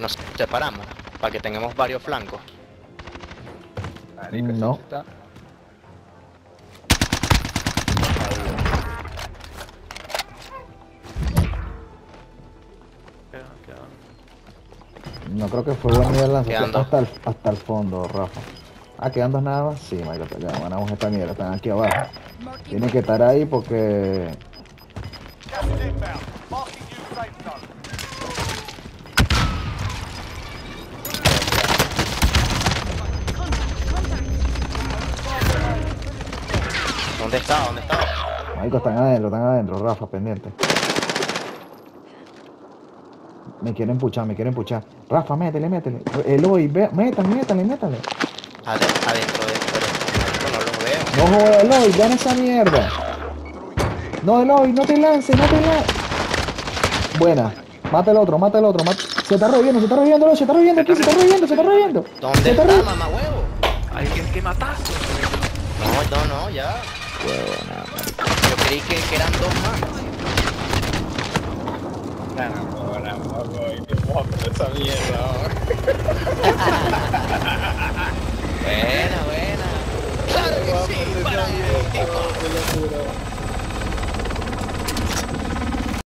Que nos separamos, para que tengamos varios flancos. Marico, ese No. está-. No creo que fue buena idea lanzarse hasta el, hasta el fondo, Rafa. Ah, quedan dos nada más. Sí, marico, pues ya ganamos esta mierda, están aquí abajo. Tienen que estar ahí porque ¿Dónde está? ¿Dónde está? Marico, están adentro, están adentro, Rafa, pendiente. Me quieren puchar, me quieren puchar. Rafa, métele, métele. Eloy, ve, métale, métale, métale. Ade- adentro de... Pero, no los veo. No jodas, Eloy, gana esa mierda. No, Eloy, no te lances, no te lances. Buena. Mata el otro, mata el otro. mata- Se está reviendo, se está reviendo, Eloy, se está reviendo aquí, se está reviendo, se está reviendo. Se ¿Dónde está está, mamá huevo? Qué, qué matazo. No, no, no, ya. Yo creí que, que eran dos más. Voy. Vamos con esa mierda ahora. Buena, buena. Claro que sí, para locura.